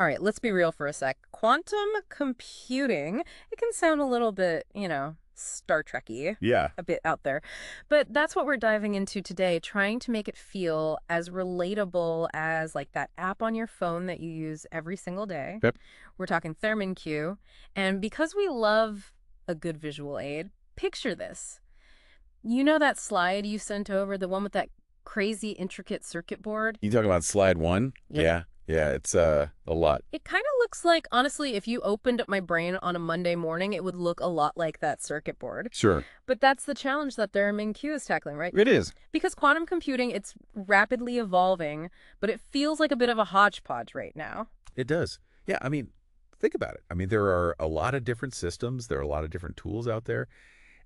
All right, let's be real for a sec. Quantum computing, it can sound a little bit, you know, Star Trekky, Yeah. a bit out there. But that's what we're diving into today, trying to make it feel as relatable as like that app on your phone that you use every single day. Yep. We're talking ThereminQ. And because we love a good visual aid, picture this. You know that slide you sent over, the one with that crazy intricate circuit board? You talking about slide one? Yep. Yeah. Yeah, it's uh, a lot. It kind of looks like, honestly, if you opened up my brain on a Monday morning, it would look a lot like that circuit board. Sure. But that's the challenge that ThereminQ is tackling, right? It is. Because quantum computing, it's rapidly evolving, but it feels like a bit of a hodgepodge right now. It does. Yeah, I mean, think about it. I mean, there are a lot of different systems. There are a lot of different tools out there,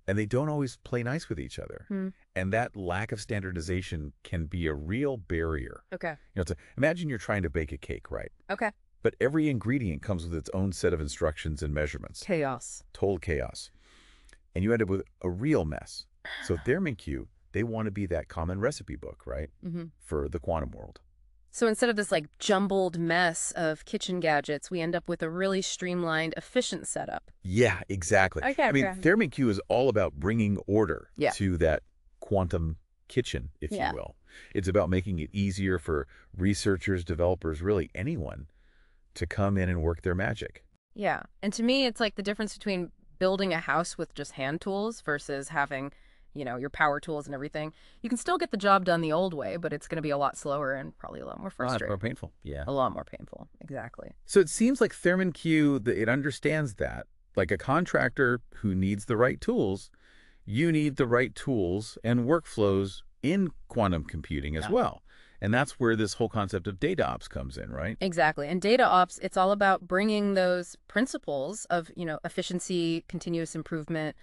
and they don't always play nice with each other. Hmm. And that lack of standardization can be a real barrier. Okay. You know, to, imagine you're trying to bake a cake, right? Okay. But every ingredient comes with its own set of instructions and measurements. Chaos. Total chaos. And you end up with a real mess. So ThereminQ, they want to be that common recipe book, right? hmm For the quantum world. So instead of this like jumbled mess of kitchen gadgets, we end up with a really streamlined, efficient setup. Yeah, exactly. Okay, I mean, okay. ThereminQ is all about bringing order Yeah. to that quantum kitchen, if Yeah. you will. It's about making it easier for researchers, developers, really anyone to come in and work their magic. Yeah. And to me, it's like the difference between building a house with just hand tools versus having, you know, your power tools and everything. You can still get the job done the old way, but it's going to be a lot slower and probably a lot more frustrating. More painful. Yeah. a lot more painful. Exactly. So it seems like ThereminQ, the- it understands that. Like a contractor who needs the right tools, you need the right tools and workflows in quantum computing as Yeah. well. And that's where this whole concept of data ops comes in, right? Exactly. And data ops, it's all about bringing those principles of, you know, efficiency, continuous improvement,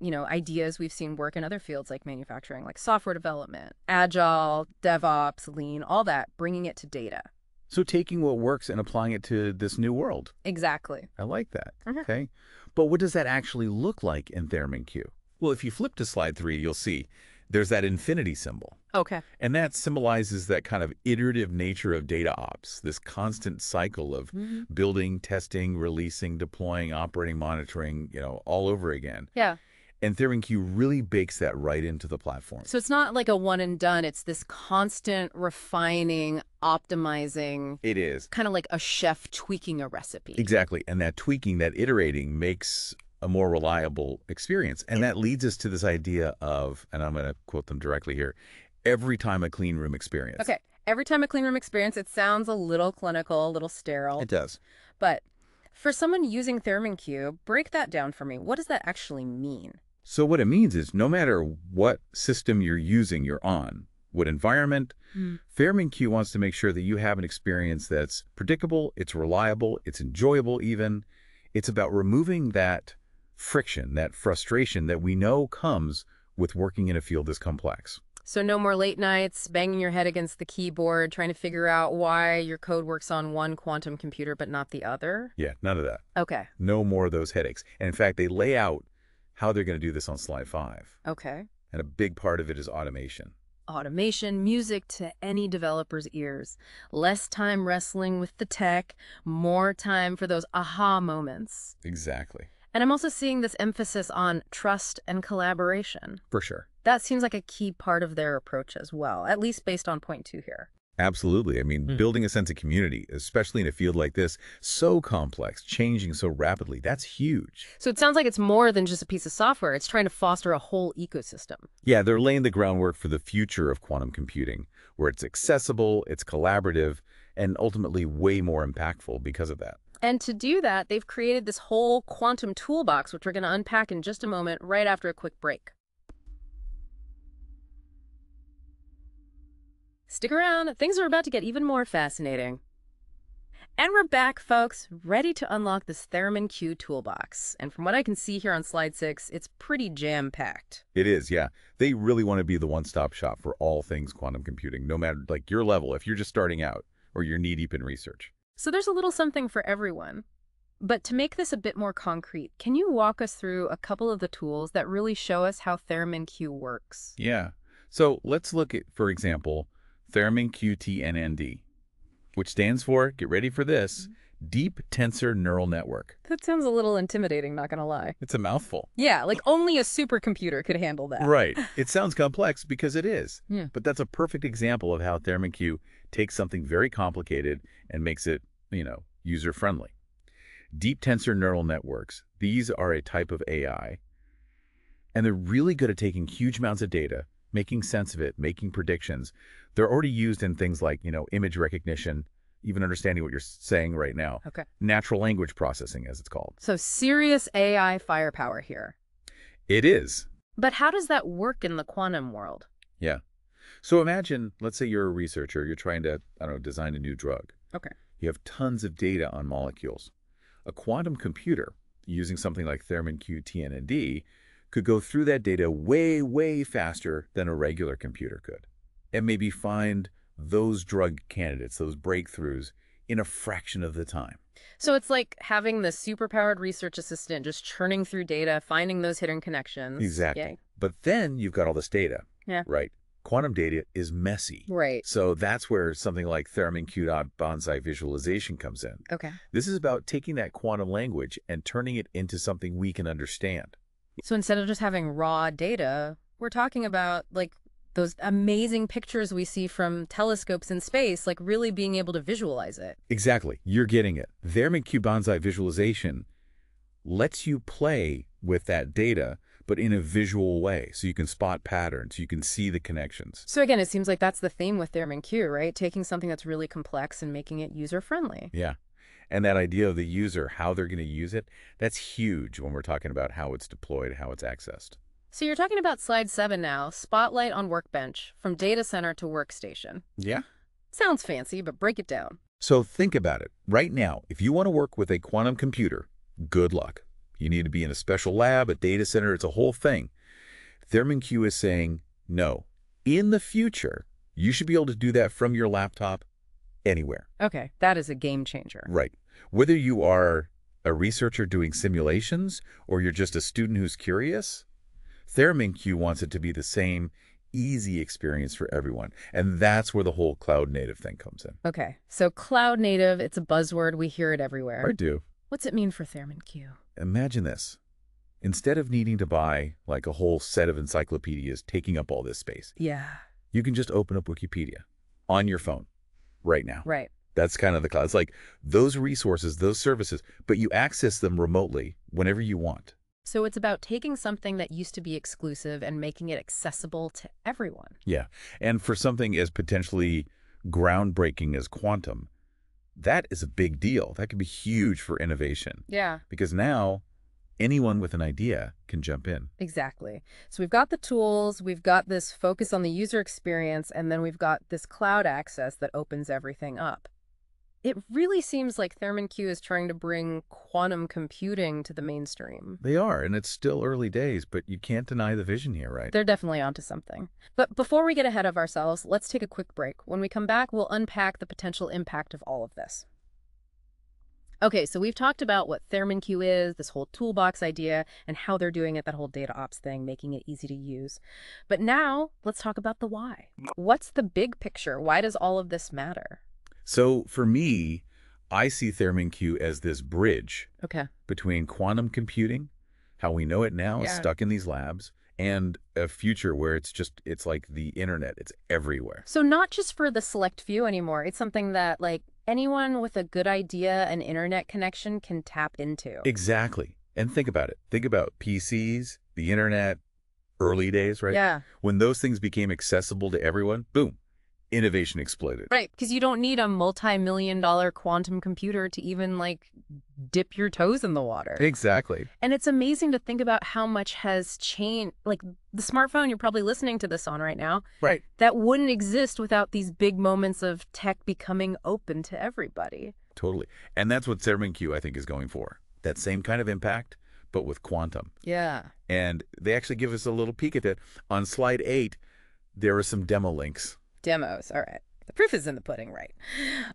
you know, ideas we've seen work in other fields like manufacturing, like software development, agile, DevOps, lean, all that, bringing it to data. So taking what works and applying it to this new world. Exactly. I like that. Mhm. Okay. But what does that actually look like in ThereminQ? Well, if you flip to slide three, you'll see there's that infinity symbol. Okay. And that symbolizes that kind of iterative nature of data ops, this constant cycle of building, testing, releasing, deploying, operating, monitoring, you know, all over again. Yeah. And ThereminQ really bakes that right into the platform. So it's not like a one and done. It's this constant refining, optimizing, It is. kind of like a chef tweaking a recipe. Exactly. And that tweaking, that iterating makes a more reliable experience. And that leads us to this idea of, and I'm going to quote them directly here, every time a clean room experience. Okay. Every time a clean room experience, it sounds a little clinical, a little sterile. It does. But for someone using ThereminQ, break that down for me. What does that actually mean? So what it means is no matter what system you're using, you're on, what environment, Hmm. ThereminQ wants to make sure that you have an experience that's predictable, it's reliable, it's enjoyable even. It's about removing that friction, that frustration that we know comes with working in a field this complex. So no more late nights, banging your head against the keyboard, trying to figure out why your code works on one quantum computer but not the other. Yeah, none of that. Okay. No more of those headaches. And in fact, they lay out how they're going to do this on slide five. Okay. And a big part of it is automation. Automation, music to any developer's ears. Less time wrestling with the tech, more time for those aha moments. Exactly. And I'm also seeing this emphasis on trust and collaboration. For sure. That seems like a key part of their approach as well, at least based on point two here. Absolutely. I mean, Hmm. building a sense of community, especially in a field like this, so complex, changing so rapidly, that's huge. So it sounds like it's more than just a piece of software. It's trying to foster a whole ecosystem. Yeah, they're laying the groundwork for the future of quantum computing, where it's accessible, it's collaborative, and ultimately way more impactful because of that. And to do that, they've created this whole quantum toolbox, which we're going to unpack in just a moment, right after a quick break. Stick around, things are about to get even more fascinating. And we're back, folks, ready to unlock this ThereminQ toolbox. And from what I can see here on slide six, it's pretty jam-packed. It is, yeah. They really want to be the one-stop shop for all things quantum computing, no matter like your level, if you're just starting out or you're knee-deep in research. So there's a little something for everyone. But to make this a bit more concrete, can you walk us through a couple of the tools that really show us how ThereminQ works? Yeah. So let's look at, for example, ThereminQ TNND, which stands for, get ready for this, mm-hmm. Deep Tensor Neural Network. That sounds a little intimidating, not gonna lie. It's a mouthful. Yeah, like only a supercomputer could handle that. Right. It sounds complex because it is. Yeah. But that's a perfect example of how ThereminQ takes something very complicated and makes it, you know, user-friendly. Deep tensor neural networks, these are a type of AI, and they're really good at taking huge amounts of data, making sense of it, making predictions. They're already used in things like, you know, image recognition, even understanding what you're saying right now. Okay. Natural language processing, as it's called. So serious AI firepower here. It is. But how does that work in the quantum world? Yeah. So imagine, let's say you're a researcher, you're trying to, I don't know, design a new drug. Okay. You have tons of data on molecules. A quantum computer, using something like ThereminQ TNND, could go through that data way, way faster than a regular computer could. And maybe find those drug candidates, those breakthroughs, in a fraction of the time. So it's like having the superpowered research assistant just churning through data, finding those hidden connections. Exactly. Yay. But then you've got all this data. Yeah. Right. Quantum data is messy. Right. So that's where something like ThereminQ Bonsai visualization comes in. Okay. This is about taking that quantum language and turning it into something we can understand. So instead of just having raw data, we're talking about like those amazing pictures we see from telescopes in space, like really being able to visualize it. Exactly. You're getting it. ThereminQ Bonsai visualization lets you play with that data, but in a visual way. So you can spot patterns, you can see the connections. So again, it seems like that's the theme with ThereminQ, right? Taking something that's really complex and making it user-friendly. Yeah. And that idea of the user, how they're going to use it, that's huge when we're talking about how it's deployed, how it's accessed. So you're talking about slide seven now, spotlight on workbench, from data center to workstation. Yeah. Sounds fancy, but break it down. So think about it. Right now, if you want to work with a quantum computer, good luck. You need to be in a special lab, a data center, it's a whole thing. ThereminQ is saying, no, in the future, you should be able to do that from your laptop anywhere. Okay, that is a game changer. Right. Whether you are a researcher doing simulations or you're just a student who's curious, ThereminQ wants it to be the same easy experience for everyone. And that's where the whole cloud native thing comes in. Okay, so cloud native, it's a buzzword. We hear it everywhere. I do. What's it mean for ThereminQ? Imagine this. Instead of needing to buy like a whole set of encyclopedias taking up all this space, Yeah, you can just open up Wikipedia on your phone right now. right. That's kind of the cloud. It's like those resources, those services, but you access them remotely whenever you want. So it's about taking something that used to be exclusive and making it accessible to everyone. Yeah. And for something as potentially groundbreaking as quantum, that is a big deal. That could be huge for innovation Yeah, because now anyone with an idea can jump in. exactly. So we've got the tools, we've got this focus on the user experience, and then we've got this cloud access that opens everything up. It really seems like ThereminQ is trying to bring quantum computing to the mainstream. They are, and it's still early days, but you can't deny the vision here, right? They're definitely onto something. But before we get ahead of ourselves, let's take a quick break. When we come back, we'll unpack the potential impact of all of this. Okay, so we've talked about what ThereminQ is, this whole toolbox idea, and how they're doing it, that whole data ops thing, making it easy to use. But now, let's talk about the why. What's the big picture? Why does all of this matter? So for me, I see ThereminQ as this bridge Okay. between quantum computing, how we know it now, is Yeah. stuck in these labs, and a future where it's just, it's like the internet. It's everywhere. So not just for the select few anymore. It's something that, like, anyone with a good idea and internet connection can tap into. Exactly. And think about it. Think about PCs, the internet, early days, right? Yeah. When those things became accessible to everyone, boom, innovation exploded. Right, because you don't need a multi-million dollar quantum computer to even like dip your toes in the water. Exactly. And it's amazing to think about how much has changed. Like the smartphone you're probably listening to this on right now, Right. that wouldn't exist without these big moments of tech becoming open to everybody. Totally. And that's what ThereminQ, Q I think, is going for. That same kind of impact, but with quantum. Yeah. And they actually give us a little peek at it. On slide eight, there are some demo links. Demos. All right. The proof is in the pudding, right?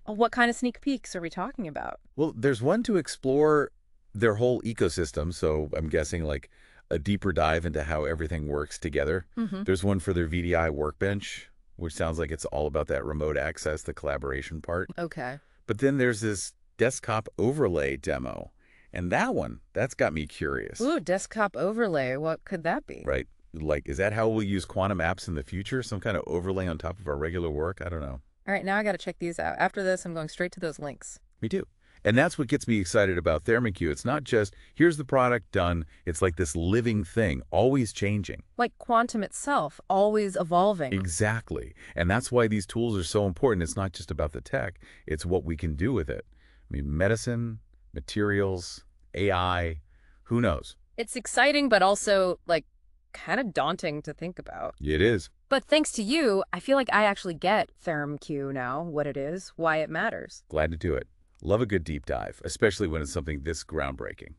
What kind of sneak peeks are we talking about? Well, there's one to explore their whole ecosystem. So I'm guessing like a deeper dive into how everything works together. Mm-hmm. There's one for their VDI workbench, which sounds like it's all about that remote access, the collaboration part. Okay. But then there's this desktop overlay demo. And that one, that's got me curious. Ooh, desktop overlay. What could that be? Right? Like, is that how we'll use quantum apps in the future? Some kind of overlay on top of our regular work? I don't know. All right, now I got to check these out. After this, I'm going straight to those links. Me too. And that's what gets me excited about ThereminQ. It's not just, here's the product done. It's like this living thing, always changing. Like quantum itself, always evolving. Exactly. And that's why these tools are so important. It's not just about the tech, it's what we can do with it. I mean, medicine, materials, AI, who knows? It's exciting, but also, like, kind of daunting to think about. It is. But thanks to you, I feel like I actually get ThereminQ now, what it is, why it matters. Glad to do it. Love a good deep dive, especially when it's something this groundbreaking.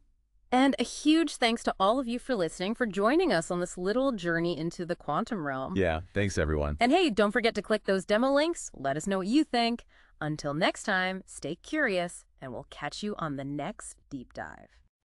And a huge thanks to all of you for listening, for joining us on this little journey into the quantum realm. Yeah, thanks everyone. And hey, don't forget to click those demo links. Let us know what you think. Until next time, stay curious, and we'll catch you on the next deep dive.